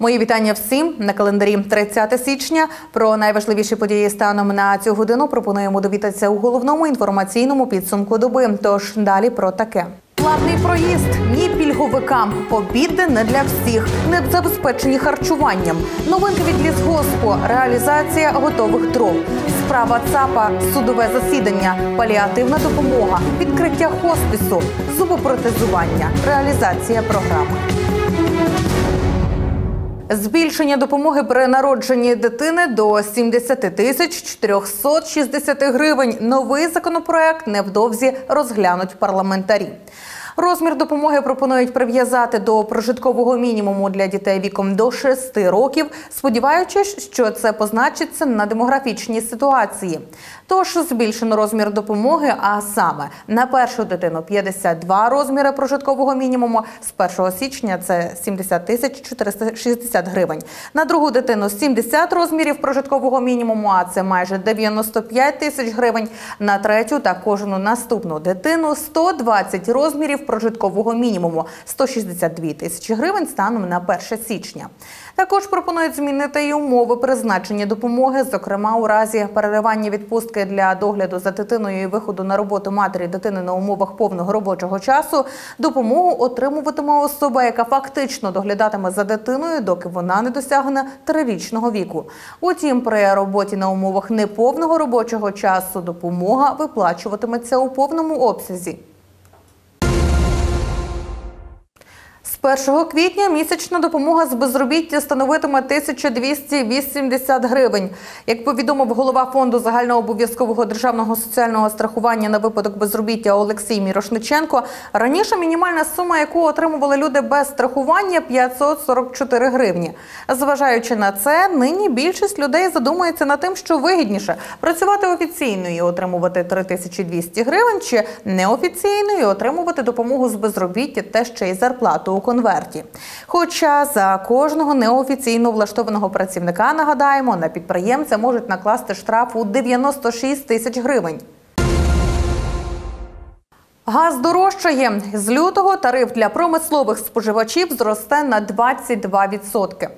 Мої вітання всім на календарі 30 січня. Про найважливіші події станом на цю годину пропонуємо довідатися у головному інформаційному підсумку доби. Тож далі про таке. Платний проїзд ні пільговикам, обіди не для всіх, не забезпечені харчуванням. Новинки від лісгоспу, реалізація готових дров, справа ЦАПа, судове засідання, паліативна допомога, відкриття хоспісу, зубопротезування, реалізація програми. Збільшення допомоги при народженні дитини до 70 тисяч 460 гривень. Новий законопроект невдовзі розглянуть парламентарі. Розмір допомоги пропонують прив'язати до прожиткового мінімуму для дітей віком до 6 років, сподіваючись, що це позначиться на демографічній ситуації. Тож збільшено розмір допомоги, а саме на першу дитину 52 розміри прожиткового мінімуму. З 1 січня це 70 тисяч 460 гривень. На другу дитину 70 розмірів прожиткового мінімуму, а це майже 95 тисяч гривень. На третю та кожну наступну дитину 120 розмірів прожиткового мінімуму 162 тисячі гривень станом на 1 січня. Також пропонують змінити й умови призначення допомоги, зокрема у разі переривання відпустки для догляду за дитиною і виходу на роботу матері дитини на умовах повного робочого часу. Допомогу отримуватиме особа, яка фактично доглядатиме за дитиною, доки вона не досягне трирічного віку. Утім, при роботі на умовах неповного робочого часу допомога виплачуватиметься у повному обсязі. З 1 квітня місячна допомога з безробіття становитиме 1280 гривень. Як повідомив голова фонду загальнообов'язкового державного соціального страхування на випадок безробіття Олексій Мірошниченко, раніше мінімальна сума, яку отримували люди без страхування 544 гривні. Зважаючи на це, нині більшість людей задумується над тим, що вигідніше працювати офіційно і отримувати 3200 гривень, чи неофіційно і отримувати допомогу з безробіття та ще й зарплату конверті. Хоча за кожного неофіційно влаштованого працівника, нагадаємо, на підприємця можуть накласти штраф у 96 тисяч гривень. Газ дорожчає. З лютого тариф для промислових споживачів зросте на 22%.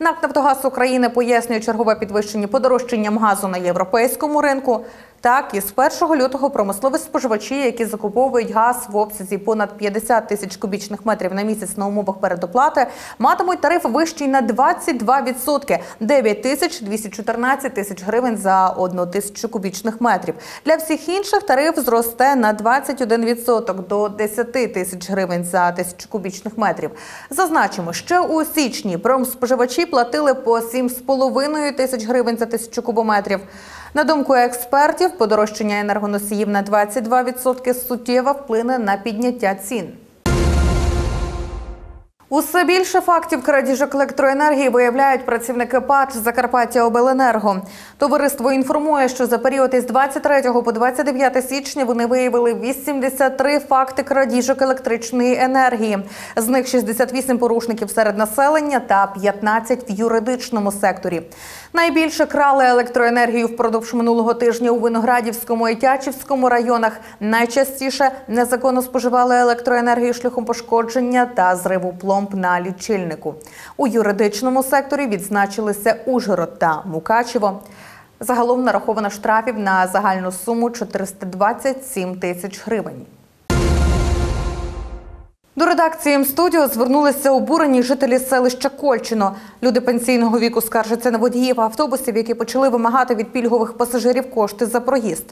НАК «Нафтогаз України пояснює чергове підвищення подорожчанням газу на європейському ринку. Так, із 1 лютого промислові споживачі, які закуповують газ в обсязі понад 50 тисяч кубічних метрів на місяць на умовах передоплати, матимуть тариф вищий на 22% – 9 тисяч 214 тисяч гривень за одну тисячу кубічних метрів. Для всіх інших тариф зросте на 21% до 10 тисяч гривень за тисячу кубічних метрів. Зазначимо, ще у січні промспоживачі платили по 7,5 тисяч гривень за тисячу кубометрів. На думку експертів, подорожчання енергоносіїв на 22% суттєво вплине на підняття цін. Усе більше фактів крадіжок електроенергії виявляють працівники ПАТ Закарпаття Обленерго. Товариство інформує, що за період із 23 по 29 січня вони виявили 83 факти крадіжок електричної енергії. З них 68 порушників серед населення та 15 в юридичному секторі. Найбільше крали електроенергію впродовж минулого тижня у Виноградівському і Тячівському районах. Найчастіше незаконно споживали електроенергію шляхом пошкодження та зриву пломб на лічильнику. У юридичному секторі відзначилися Ужгород та Мукачево. Загалом нараховано штрафів на загальну суму 427 тисяч гривень. До редакції М-студіо звернулися обурені жителі селища Кольчино. Люди пенсійного віку скаржаться на водіїв автобусів, які почали вимагати від пільгових пасажирів кошти за проїзд.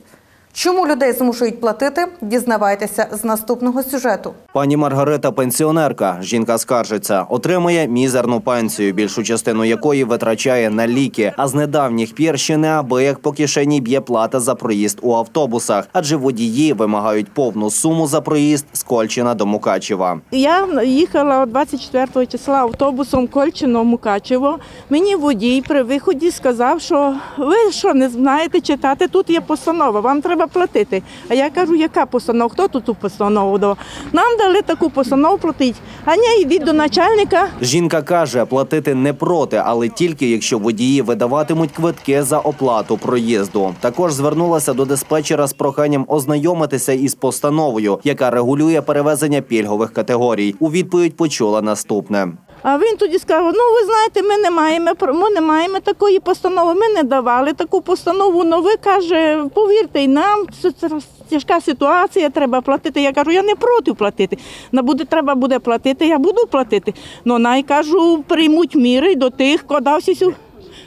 Чому людей змушують платити? Дізнавайтеся з наступного сюжету. Пані Маргарита пенсіонерка. Жінка скаржиться, отримує мізерну пенсію, більшу частину якої витрачає на ліки. А з недавніх пір ще неабияк по кишені б'є плата за проїзд у автобусах, адже водії вимагають повну суму за проїзд з Кольчина до Мукачева. Я їхала 24 числа автобусом Кольчино Мукачево. Мені водій при виході сказав, що ви що не знаєте читати, тут є постанова, вам треба платити. А я кажу, яка постанова? Хто тут ту постанову дав? Нам дали таку постанову платити. А ні, йдіть до начальника. Жінка каже, платити не проти, але тільки якщо водії видаватимуть квитки за оплату проїзду. Також звернулася до диспетчера з проханням ознайомитися із постановою, яка регулює перевезення пільгових категорій. У відповідь почула наступне. А він тоді сказав: ну ви знаєте, ми не маємо ми не маємо такої постанови. Ми не давали таку постанову. але ви каже, повірте й нам, це, тяжка ситуація, треба платити. Я кажу, я не проти платити. На буде треба буде платити, я буду платити. Ну най кажу, приймуть міри до тих, хто дався сю.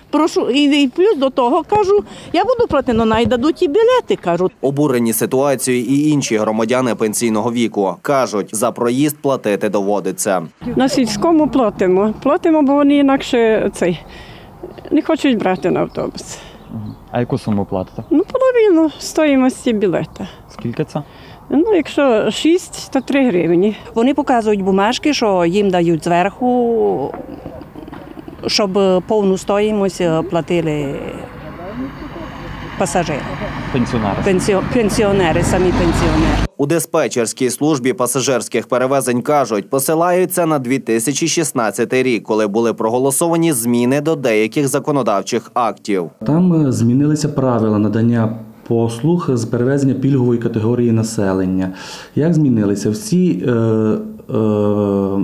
Прошу, і, і плюс до того кажу, я буду платити, ну най дадуть і білети, кажу. Обурені ситуацією і інші громадяни пенсійного віку кажуть, за проїзд платити доводиться. На сільському платимо. Платимо, бо вони інакше цей не хочуть брати на автобус. А яку суму платите? Ну, половину стоїмості білета. Скільки це? Ну, якщо 6, то 3 гривні. Вони показують бумажки, що їм дають зверху, щоб повну стоїмость платили пасажири, Пенсіонери. пенсіо- пенсіонери, самі пенсіонери. У диспетчерській службі пасажирських перевезень кажуть, посилаються на 2016 рік, коли були проголосовані зміни до деяких законодавчих актів. Там е, змінилися правила надання послуг з перевезення пільгової категорії населення. Як змінилися? Всі е, е,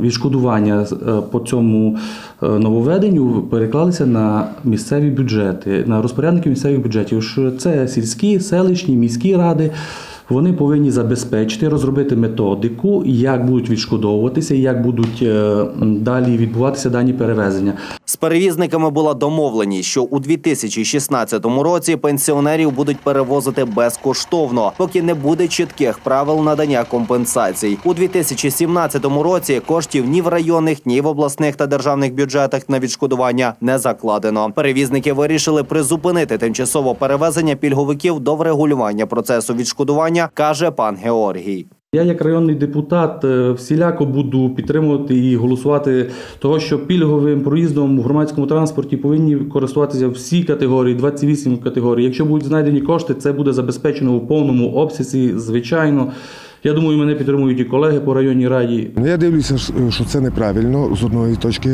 відшкодування е, по цьому е, нововведенню переклалися на місцеві бюджети, на розпорядників місцевих бюджетів. Це сільські, селищні, міські ради. Вони повинні забезпечити, розробити методику, як будуть відшкодовуватися, і як будуть е, далі відбуватися дані перевезення. З перевізниками була домовленість, що у 2016 році пенсіонерів будуть перевозити безкоштовно, поки не буде чітких правил надання компенсацій. У 2017 році коштів ні в районних, ні в обласних та державних бюджетах на відшкодування не закладено. Перевізники вирішили призупинити тимчасово перевезення пільговиків до врегулювання процесу відшкодування, каже пан Георгій. Я, як районний депутат, е, всіляко буду підтримувати і голосувати того, що пільговим проїздом у громадському транспорті повинні користуватися всі категорії, 28 категорій. Якщо будуть знайдені кошти, це буде забезпечено у повному обсязі. Звичайно, я думаю, мене підтримують і колеги по районній раді. Ну, я дивлюся, що це неправильно з одної точки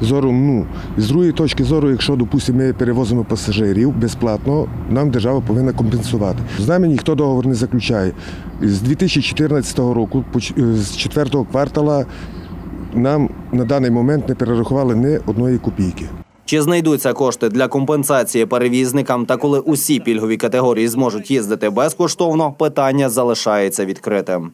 зору. Ну з другої точки зору, якщо допустимо, ми перевозимо пасажирів безплатно, нам держава повинна компенсувати. З нами ніхто договор не заключає. З 2014 року, поч- з четвертого квартала, нам на даний момент не перерахували ні одної копійки. Чи знайдуться кошти для компенсації перевізникам та коли усі пільгові категорії зможуть їздити безкоштовно, питання залишається відкритим.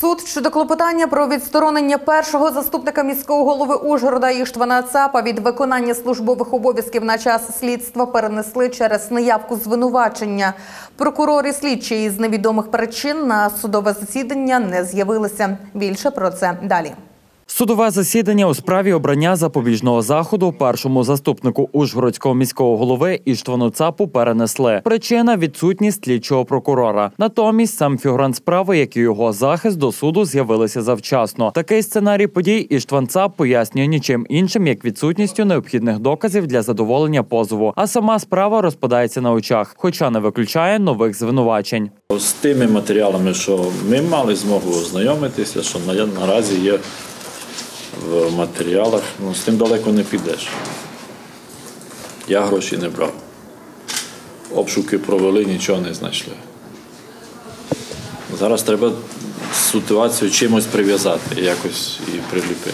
Суд щодо клопотання про відсторонення першого заступника міського голови Ужгорода Іштвана Цапа від виконання службових обов'язків на час слідства перенесли через неявку звинувачення. Прокурори слідчі із невідомих причин на судове засідання не з'явилися. Більше про це далі. Судове засідання у справі обрання запобіжного заходу першому заступнику Ужгородського міського голови Іштвану Цапу перенесли. Причина відсутність слідчого прокурора. Натомість сам фігурант справи, як і його захист до суду з'явилися завчасно. Такий сценарій подій Іштван Цап пояснює нічим іншим, як відсутністю необхідних доказів для задоволення позову. А сама справа розпадається на очах, хоча не виключає нових звинувачень. З тими матеріалами, що ми мали змогу ознайомитися, що на- наразі є в матеріалах, ну, з тим далеко не підеш. Я гроші не брав. Обшуки провели, нічого не знайшли. Зараз треба ситуацію чимось прив'язати, якось і приліпити.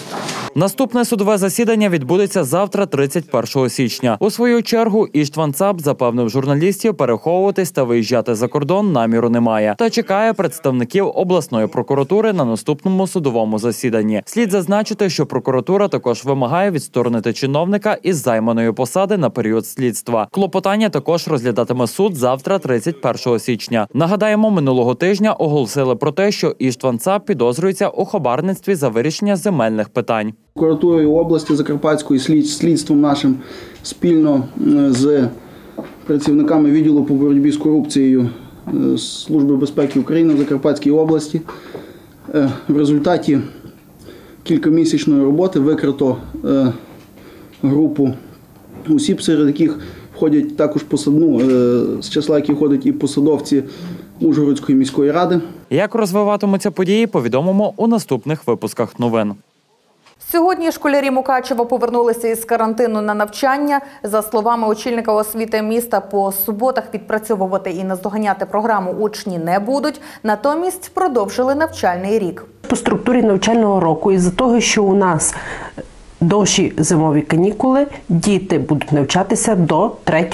Наступне судове засідання відбудеться завтра, 31 січня. У свою чергу Іштван Цап запевнив журналістів переховуватись та виїжджати за кордон наміру немає та чекає представників обласної прокуратури на наступному судовому засіданні. Слід зазначити, що прокуратура також вимагає відсторонити чиновника із займаної посади на період слідства. Клопотання також розглядатиме суд завтра, 31 січня. Нагадаємо, минулого тижня оголосили про те, що Іштван Цап підозрюється у хабарництві за вирішення земельних питань. прокуратурою області Закарпатської слід- слідством нашим спільно з працівниками відділу по боротьбі з корупцією е, Служби безпеки України в Закарпатській області. Е, В результаті кількомісячної роботи викрито е, групу осіб, серед яких входять також посадну, з числа яких входять і посадовці Ужгородської міської ради. Як розвиватимуться події, повідомимо у наступних випусках новин. Сьогодні школярі Мукачева повернулися із карантину на навчання. За словами очільника освіти міста, по суботах відпрацьовувати і наздоганяти програму учні не будуть. Натомість продовжили навчальний рік. по структурі навчального року, із-за того, що у нас довші зимові канікули, діти будуть навчатися до 3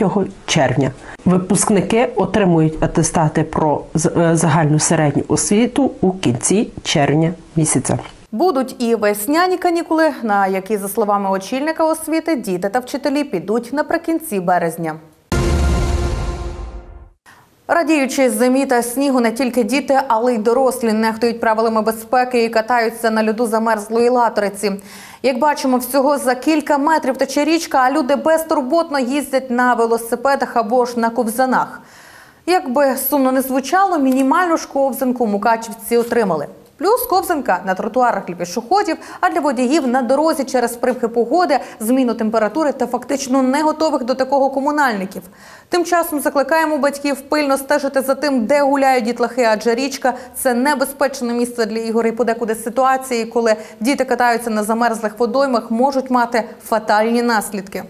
червня. Випускники отримують атестати про е, загальну середню освіту у кінці червня місяця. Будуть і весняні канікули, на які, за словами очільника освіти, діти та вчителі підуть наприкінці березня. Радіючи зимі та снігу, не тільки діти, але й дорослі нехтують правилами безпеки і катаються на льоду замерзлої латриці. Як бачимо, всього за кілька метрів тече річка, а люди безтурботно їздять на велосипедах або ж на ковзанах. Як би сумно не звучало, мінімальну ковзанку мукачівці отримали. Плюс ковзанка на тротуарах для пішоходів, а для водіїв на дорозі через примхи погоди, зміну температури та фактично не готових до такого комунальників. Тим часом закликаємо батьків пильно стежити за тим, де гуляють дітлахи, адже річка це небезпечне місце для ігор і подекуди ситуації, коли діти катаються на замерзлих водоймах, можуть мати фатальні наслідки.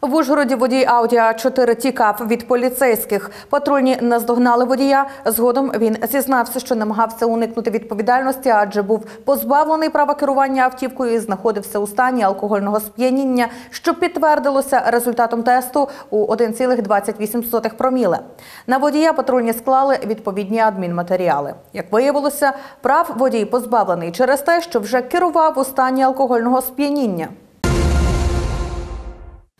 В Ужгороді водій Ауді А4 тікав від поліцейських. Патрульні наздогнали водія. Згодом він зізнався, що намагався уникнути відповідальності, адже був позбавлений права керування автівкою і знаходився у стані алкогольного сп'яніння, що підтвердилося результатом тесту у 1,28 проміле. На водія патрульні склали відповідні адмінматеріали. Як виявилося, прав водій позбавлений через те, що вже керував у стані алкогольного сп'яніння.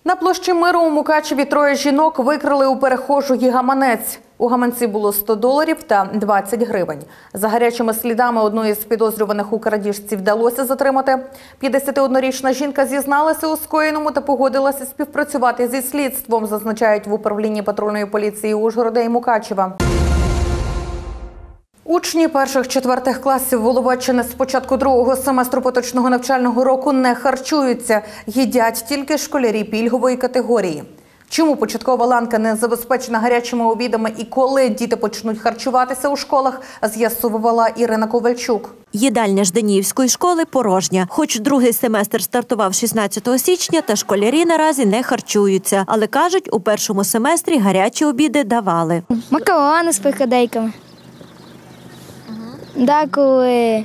На площі миру у Мукачеві троє жінок викрили у перехожу гаманець. У гаманці було 100 доларів та 20 гривень. За гарячими слідами одної з підозрюваних у крадіжці вдалося затримати. 51-річна жінка зізналася у скоєному та погодилася співпрацювати зі слідством, зазначають в управлінні патрульної поліції Ужгорода і Мукачева. Учні перших-четвертих класів Воловеччини з початку другого семестру поточного навчального року не харчуються. Їдять тільки школярі пільгової категорії. Чому початкова ланка не забезпечена гарячими обідами і коли діти почнуть харчуватися у школах, з'ясувала Ірина Ковальчук. Їдальня Жданівської школи порожня. Хоч другий семестр стартував 16 січня, та школярі наразі не харчуються. Але кажуть, у першому семестрі гарячі обіди давали. Макарони з фрикадейками. Деколи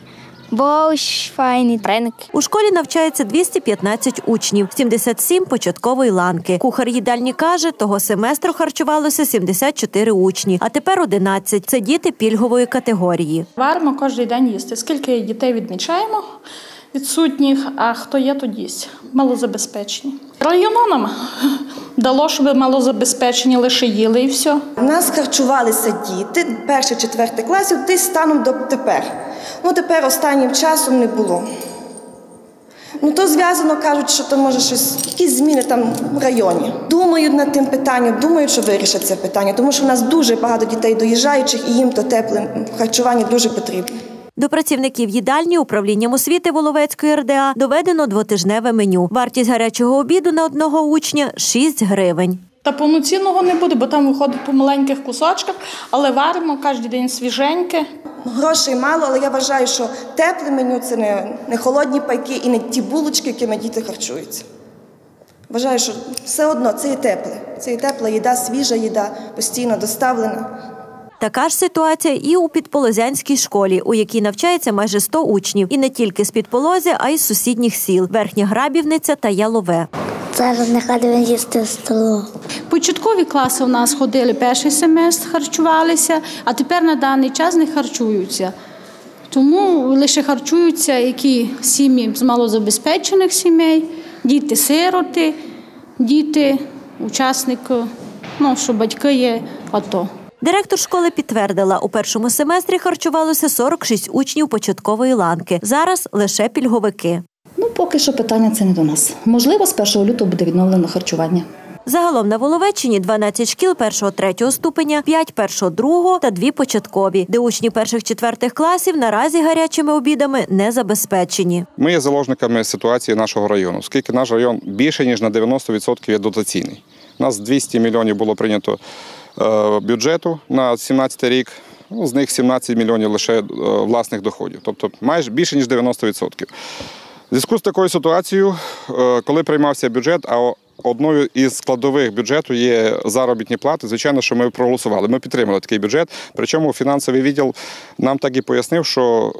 борщ, файний пряники. У школі навчається 215 учнів, 77 початкової ланки. Кухар їдальні каже, того семестру харчувалося 74 учні, а тепер 11. Це діти пільгової категорії. Варимо кожен день їсти. Скільки дітей відмічаємо відсутніх, а хто є, то їсть. Малозабезпечені. Районо нам дало, щоб малозабезпечені лише їли і все. У нас харчувалися діти перших четвертих класів десь станом до тепер. Ну тепер останнім часом не було. Ну то зв'язано кажуть, що то може щось, якісь зміни там в районі. Думають над тим питанням, думають, що вирішать це питання, тому що в нас дуже багато дітей доїжджаючих і їм то тепле харчування дуже потрібно. До працівників їдальні управлінням освіти Воловецької РДА доведено двотижневе меню. Вартість гарячого обіду на одного учня 6 гривень. Та повноцінного не буде, бо там виходить по маленьких кусочках, але варимо кожен день свіженьке. Грошей мало, але я вважаю, що тепле меню це не, не холодні пайки і не ті булочки, якими діти харчуються. Вважаю, що все одно це і тепле. Це і тепла їда, свіжа їда, постійно доставлена. Така ж ситуація і у підполозянській школі, у якій навчається майже 100 учнів, і не тільки з підполозя, а й з сусідніх сіл Верхня Грабівниця та Ялове. Зараз не ходимо їсти в столу. Початкові класи у нас ходили перший семестр, харчувалися, а тепер на даний час не харчуються. Тому лише харчуються які сім'ї з малозабезпечених сімей, діти-сироти, діти, учасники, ну, що батьки є АТО. Директор школи підтвердила, у першому семестрі харчувалося 46 учнів початкової ланки. Зараз лише пільговики. Ну, поки що питання це не до нас. Можливо, з 1 лютого буде відновлено харчування. Загалом на Воловеччині 12 шкіл 1-3 ступеня, 5 1-2 та 2 початкові, де учні перших-четвертих класів наразі гарячими обідами не забезпечені. Ми є заложниками ситуації нашого району, оскільки наш район більше ніж на 90% є дотаційний. У нас 200 мільйонів було прийнято бюджету на 17 рік. Ну, з них 17 мільйонів лише е, власних доходів, тобто майже більше ніж 90%. В зв'язку з такою ситуацією, е, коли приймався бюджет, а одною із складових бюджету є заробітні плати. Звичайно, що ми проголосували. Ми підтримали такий бюджет. Причому фінансовий відділ нам так і пояснив, що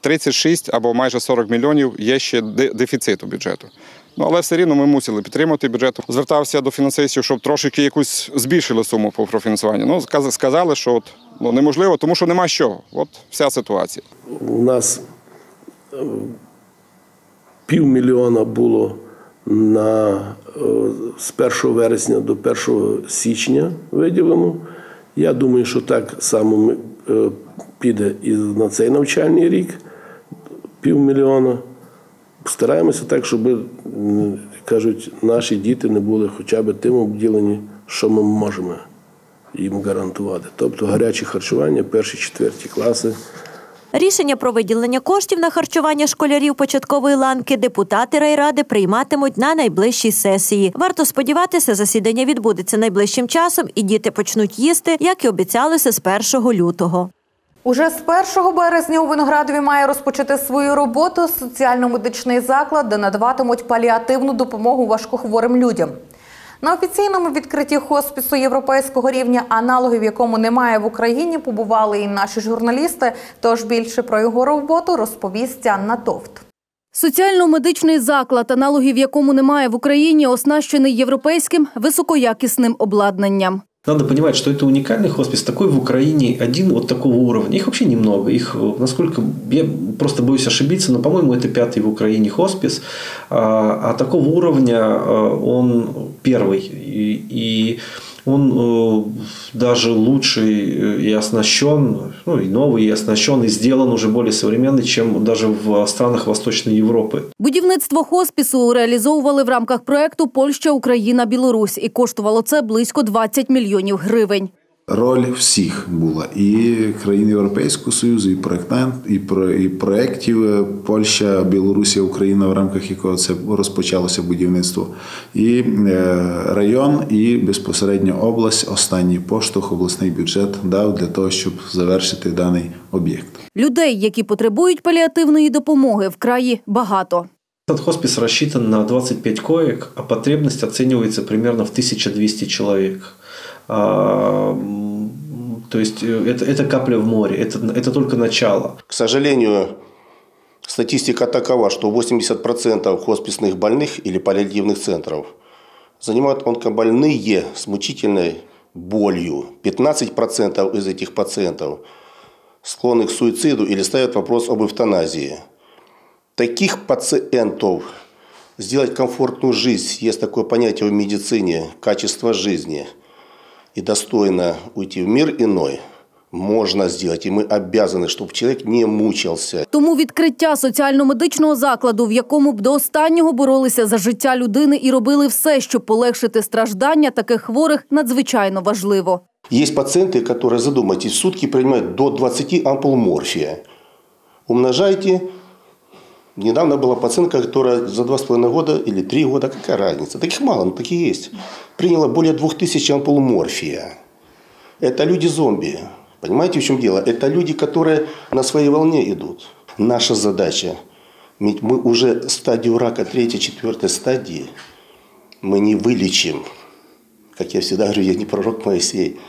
36 або майже 40 мільйонів є ще дефіциту бюджету. Ну, але все рівно ми мусили підтримати бюджет. Звертався до фінансистів, щоб трошки якусь збільшили суму по профінансуванню. Ну, сказали, що от, ну, неможливо, тому що нема чого. От вся ситуація. У нас е, півмільйона було на, е, з 1 вересня до 1 січня виділено. Я думаю, що так само е, піде і на цей навчальний рік півмільйона. Стараємося так, щоб, кажуть, наші діти не були хоча б тим обділені, що ми можемо їм гарантувати. Тобто гаряче харчування, перші, четверті класи. Рішення про виділення коштів на харчування школярів початкової ланки депутати райради прийматимуть на найближчій сесії. Варто сподіватися, засідання відбудеться найближчим часом, і діти почнуть їсти, як і обіцялося з 1 лютого. Уже з 1 березня у Виноградові має розпочати свою роботу соціально-медичний заклад, де надаватимуть паліативну допомогу важкохворим людям. На офіційному відкритті хоспісу європейського рівня, аналогів якому немає в Україні, побували і наші журналісти. Тож більше про його роботу розповість Анна Товт. Соціально-медичний заклад, аналогів якому немає в Україні, оснащений європейським високоякісним обладнанням. Надо понимать, что это уникальный хоспис. Такой в Украине один вот такого уровня. Их вообще немного. Их, э, насколько я просто боюсь ошибиться, но, по-моему, это пятый в Украине хоспис. А, а такого уровня э, он первый. И, и он э, даже лучше э, и оснащен, ну и новый, и оснащен, и сделан уже более современный, чем даже в странах Восточной Европы. Будівництво хоспісу реалізовували в рамках проекту Польща, Україна, Білорусь, і коштувало це близько 20 мільйонів гривень. Роль всіх була і країн Європейського Союзу, і проєктант, і про і проєктів е, Польща, Білорусія, Україна, в рамках якого це розпочалося будівництво, і е, район, і безпосередньо область. Останній поштовх обласний бюджет дав для того, щоб завершити даний об'єкт. Людей, які потребують паліативної допомоги, в краї багато. Этот хоспис рассчитан на 25 коек, а потребность оценивается примерно в 1200 человек. А, то есть э, это, это капля в море, это, это только начало. К сожалению, статистика такова, что 80% хосписных больных или паллиативных центров занимают онкобольные с мучительной болью. 15% из этих пациентов склонны к суициду или ставят вопрос об эвтаназии. Таких пациентов сделать комфортную жизнь, есть такое понятие в медицине, качество жизни, и достойно уйти в мир иной, можно сделать. И мы обязаны, чтобы человек не мучился. Тому відкриття соціально-медичного закладу, в якому б до останнього боролися за життя людини і робили все, щоб полегшити страждання таких хворих, надзвичайно важливо. Есть пациенты, которые, задумайтесь, в сутки принимают до 20 ампул морфия. Умножайте. Недавно была пациентка, которая за 2,5 года или 3 года, какая разница? Таких мало, но такие есть. Приняла более 2000 ампул морфия. Это люди-зомби. Понимаете, в чем дело? Это люди, которые на своей волне идут. Наша задача, ведь мы уже стадию рака третьей, четвертой стадии, мы не вылечим. Как я всегда говорю, я не пророк Моисей.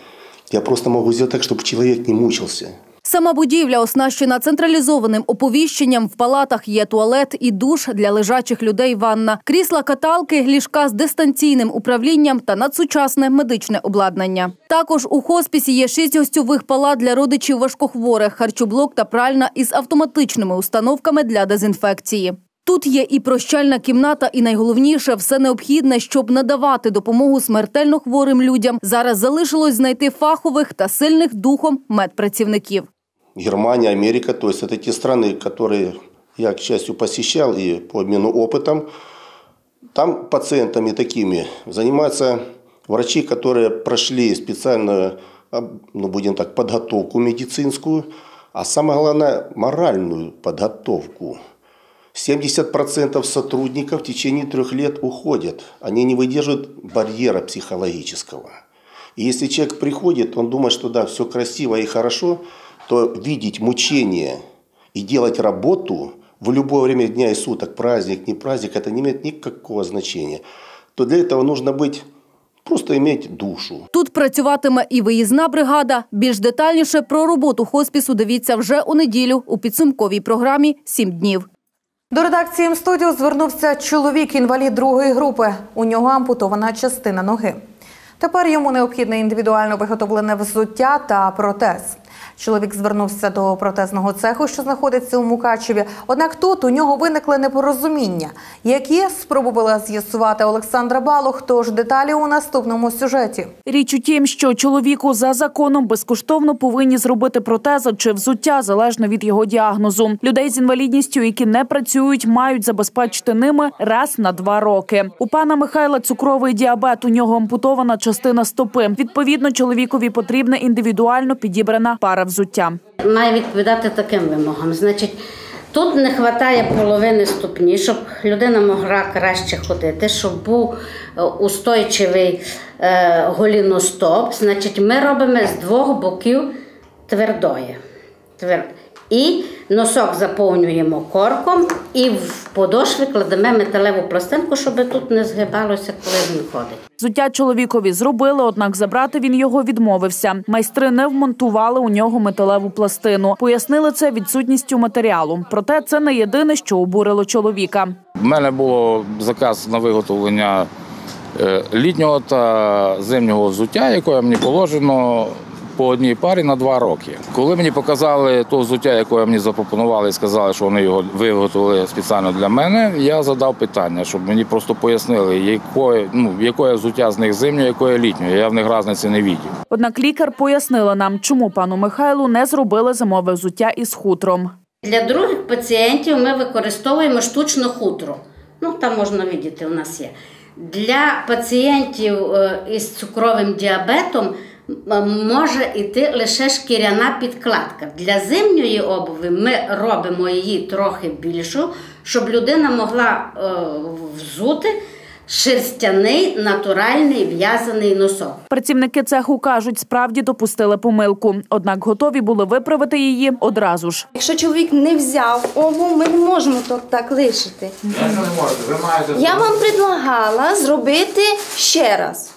Я просто могу сделать так, чтобы человек не мучился. Сама будівля оснащена централізованим оповіщенням. В палатах є туалет і душ для лежачих людей. Ванна, крісла, каталки, ліжка з дистанційним управлінням та надсучасне медичне обладнання. Також у хоспісі є шість гостьових палат для родичів важкохворих, харчоблок та пральна із автоматичними установками для дезінфекції. Тут є і прощальна кімната, і найголовніше все необхідне, щоб надавати допомогу смертельно хворим людям. Зараз залишилось знайти фахових та сильних духом медпрацівників. Германия, Америка, то есть это те страны, которые я, к счастью, посещал и по обмену опытом. Там пациентами такими занимаются врачи, которые прошли специальную, ну, будем так, подготовку медицинскую, а самое главное, моральную подготовку. 70% сотрудников в течение трех лет уходят. Они не выдерживают барьера психологического. И если человек приходит, он думает, что да, все красиво и хорошо, то видеть мучение и делать работу в любое время дня и суток, праздник, не праздник, это не имеет никакого значения. то для этого нужно быть, просто иметь душу. Тут працюватиме і виїзна бригада. Більш детальніше про роботу хоспісу дивіться вже у неділю у підсумковій програмі «Сім днів. До редакції М-студіо звернувся чоловік-інвалід другої групи. У нього ампутована частина ноги. Тепер йому необхідне індивідуально виготовлене взуття та протез. Чоловік звернувся до протезного цеху, що знаходиться у Мукачеві. Однак тут у нього виникли непорозуміння, які спробувала з'ясувати Олександра Балух. Тож деталі у наступному сюжеті. Річ у тім, що чоловіку за законом безкоштовно повинні зробити протези чи взуття залежно від його діагнозу. Людей з інвалідністю, які не працюють, мають забезпечити ними раз на два роки. У пана Михайла цукровий діабет. У нього ампутована частина стопи. Відповідно, чоловікові потрібна індивідуально підібрана пара взуття. має відповідати таким вимогам. Значить, тут не вистачає половини ступні, щоб людина могла краще ходити, щоб був е, устойчивий е, голіностоп. Значить, ми робимо з двох боків твердої. Твер... І носок заповнюємо корком і в подошви кладемо металеву пластинку, щоб тут не згибалося, коли він ходить. Взуття чоловікові зробили, однак забрати він його відмовився. Майстри не вмонтували у нього металеву пластину. Пояснили це відсутністю матеріалу. Проте це не єдине, що обурило чоловіка. У мене було заказ на виготовлення е, літнього та зимнього взуття, яке мені положено по одній парі на два роки. Коли мені показали то взуття, яке мені запропонували і сказали, що вони його виготовили спеціально для мене, я задав питання, щоб мені просто пояснили, якої, ну, яке взуття з них зимнє, яке літнє. Я в них різниці не бачив. Однак лікар пояснила нам, чому пану Михайлу не зробили зимове взуття із хутром. Для других пацієнтів ми використовуємо штучне хутро. Ну, там можна бачити, у нас є. Для пацієнтів е, із цукровим діабетом може йти лише шкіряна підкладка. Для зимньої обуви ми робимо її трохи більшу, щоб людина могла е, взути шерстяний натуральний в'язаний носок. Працівники цеху кажуть, справді допустили помилку, однак готові були виправити її одразу ж. Якщо чоловік не взяв обув, ми не можемо то так лишити. Я вам предлагала зробити ще раз.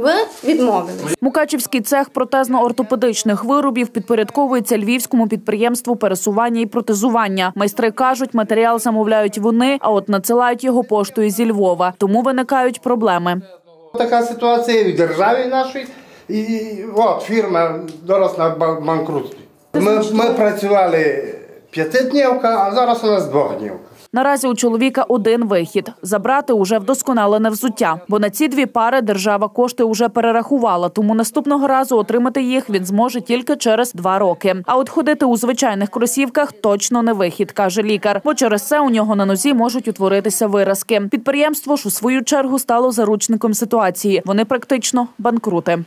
Ви відмовились. Мукачівський цех протезно-ортопедичних виробів підпорядковується львівському підприємству пересування і протезування. Майстри кажуть, матеріал замовляють вони, а от надсилають його поштою зі Львова. Тому виникають проблеми. Така ситуація і в державі нашій, і от фірма на банкрутстві. Ми, ми працювали п'ятиднівка, а зараз у нас двохднівка. Наразі у чоловіка один вихід забрати уже вдосконалене взуття, бо на ці дві пари держава кошти уже перерахувала. Тому наступного разу отримати їх він зможе тільки через два роки. А от ходити у звичайних кросівках точно не вихід, каже лікар. Бо через це у нього на нозі можуть утворитися виразки. Підприємство ж у свою чергу стало заручником ситуації. Вони практично банкрути.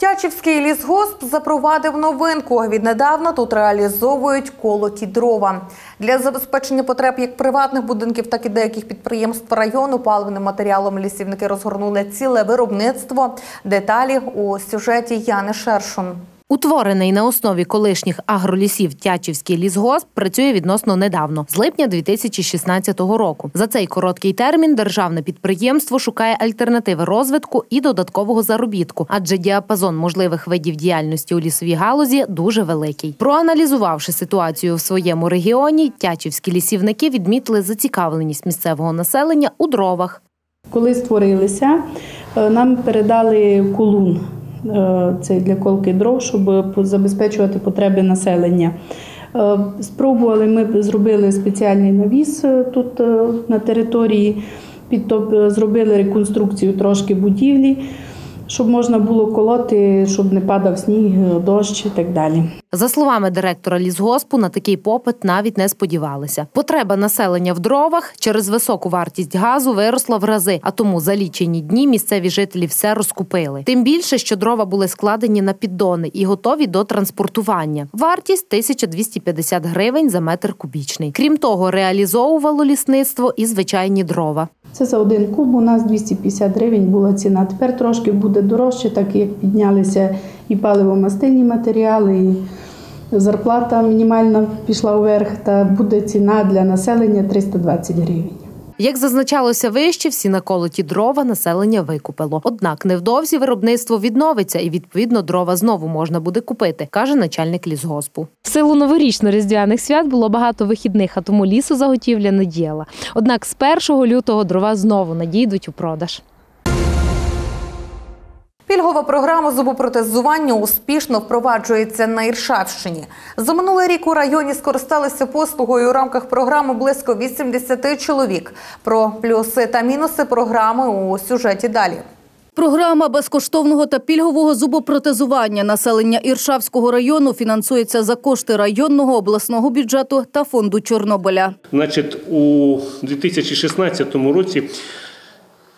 Тячівський лісгосп запровадив новинку. Віднедавна тут реалізовують колоті дрова. Для забезпечення потреб як приватних будинків, так і деяких підприємств району паливним матеріалом лісівники розгорнули ціле виробництво. Деталі у сюжеті Яни Шершун. Утворений на основі колишніх агролісів Тячівський лісгосп працює відносно недавно, з липня 2016 року. За цей короткий термін державне підприємство шукає альтернативи розвитку і додаткового заробітку, адже діапазон можливих видів діяльності у лісовій галузі дуже великий. Проаналізувавши ситуацію в своєму регіоні, тячівські лісівники відмітили зацікавленість місцевого населення у дровах. Коли створилися, е, нам передали кулун. Е, Це для колки дров, щоб забезпечувати потреби населення. Е, Спробували ми зробили спеціальний навіс е, тут на території, підтоп- зробили реконструкцію трошки будівлі, щоб можна було колоти, щоб не падав сніг, дощ і так далі. За словами директора лісгоспу, на такий попит навіть не сподівалися. Потреба населення в дровах через високу вартість газу виросла в рази, а тому за лічені дні місцеві жителі все розкупили. Тим більше, що дрова були складені на піддони і готові до транспортування. Вартість 1250 гривень за метр кубічний. Крім того, реалізовувало лісництво і звичайні дрова. Це за один куб у нас 250 гривень була ціна. Тепер трошки буде дорожче, так як піднялися і паливо-мастильні матеріали, і зарплата мінімальна пішла вверх, та буде ціна для населення 320 гривень. Як зазначалося вище, всі наколоті дрова населення викупило. Однак невдовзі виробництво відновиться і відповідно дрова знову можна буде купити, каже начальник лісгоспу. В силу новорічно-різдвяних свят було багато вихідних, а тому лісозаготівля не діяла. Однак з 1 лютого дрова знову надійдуть у продаж. Пільгова програма зубопротезування успішно впроваджується на Іршавщині. За минулий рік у районі скористалися послугою у рамках програми близько 80 чоловік. Про плюси та мінуси програми у сюжеті далі. Програма безкоштовного та пільгового зубопротезування населення Іршавського району фінансується за кошти районного обласного бюджету та фонду Чорнобиля. Значить, у 2016 році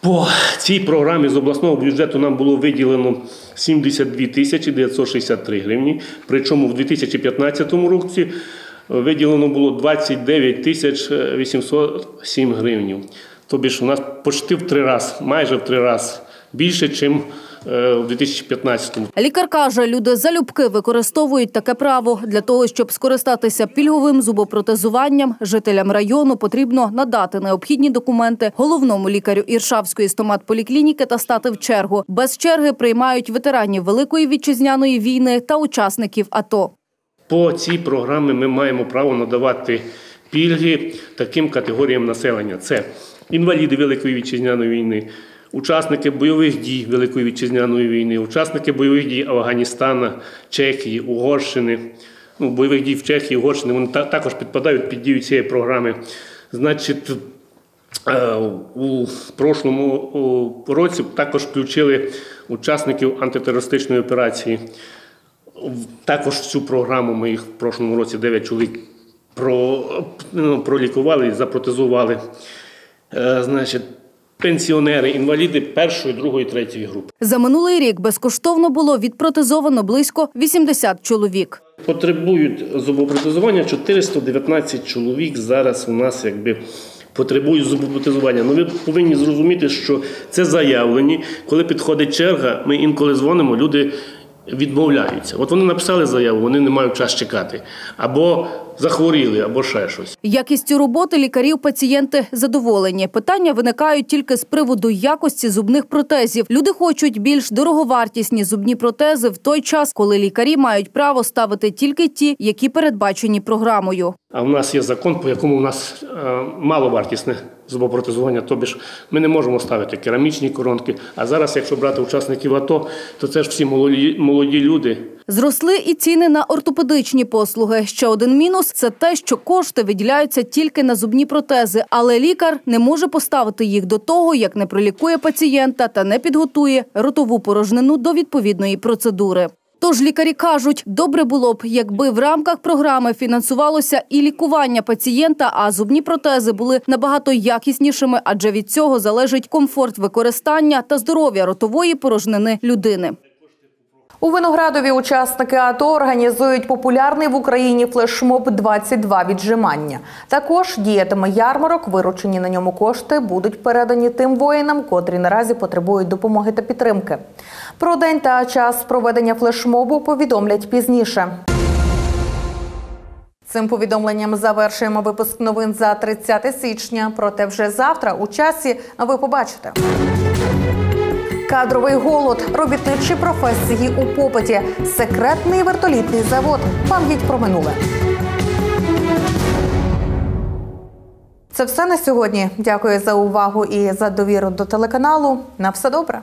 по цій програмі з обласного бюджету нам було виділено 72 тисячі 963 гривні. Причому в 2015 році виділено було 29 тисяч 807 гривень. Тобто ж у нас почти в три рази, майже в три рази більше, ніж у 2015 Лікар каже, люди залюбки використовують таке право. Для того, щоб скористатися пільговим зубопротезуванням, жителям району потрібно надати необхідні документи головному лікарю Іршавської стоматполіклініки та стати в чергу. Без черги приймають ветеранів Великої вітчизняної війни та учасників АТО. По цій програмі ми маємо право надавати пільги таким категоріям населення: це інваліди Великої вітчизняної війни, учасники бойових дій Великої вітчизняної війни, учасники бойових дій Афганістана, Чехії, Угорщини. Ну, бойових дій в Чехії, Угорщини вони та- також підпадають під дію цієї програми. Значить, е, у прошлому році також включили учасників антитерористичної операції. Також цю програму ми їх в прошлому році 9 чоловік про, ну, пролікували і запротезували. Е, Значить, пенсіонери, інваліди першої, другої, третьої групи. За минулий рік безкоштовно було відпротезовано близько 80 чоловік. Потребують зубопротезування 419 чоловік зараз у нас якби. Потребують зубопротезування. Ну ви повинні зрозуміти, що це заявлені. Коли підходить черга, ми інколи дзвонимо, люди відмовляються. От вони написали заяву, вони не мають час чекати. Або захворіли, або ще щось. Якістю роботи лікарів пацієнти задоволені. Питання виникають тільки з приводу якості зубних протезів. Люди хочуть більш дороговартісні зубні протези в той час, коли лікарі мають право ставити тільки ті, які передбачені програмою. А в нас є закон, по якому в нас е, маловартісне зубопротезування. Тобі ж ми не можемо ставити керамічні коронки. А зараз, якщо брати учасників АТО, то це ж всі молоді, молоді люди. Зросли і ціни на ортопедичні послуги. Ще один мінус це те, що кошти виділяються тільки на зубні протези, але лікар не може поставити їх до того, як не пролікує пацієнта та не підготує ротову порожнину до відповідної процедури. Тож лікарі кажуть, добре було б, якби в рамках програми фінансувалося і лікування пацієнта, а зубні протези були набагато якіснішими, адже від цього залежить комфорт використання та здоров'я ротової порожнини людини. У Виноградові учасники АТО організують популярний в Україні флешмоб «22 віджимання. Також діятиме ярмарок. Виручені на ньому кошти будуть передані тим воїнам, котрі наразі потребують допомоги та підтримки. Про день та час проведення флешмобу повідомлять пізніше. Цим повідомленням завершуємо випуск новин за 30 січня. Проте вже завтра у часі ви побачите. Кадровий голод, робітничі професії у попиті, секретний вертолітний завод, пам'ять про минуле. Це все на сьогодні. Дякую за увагу і за довіру до телеканалу. На все добре.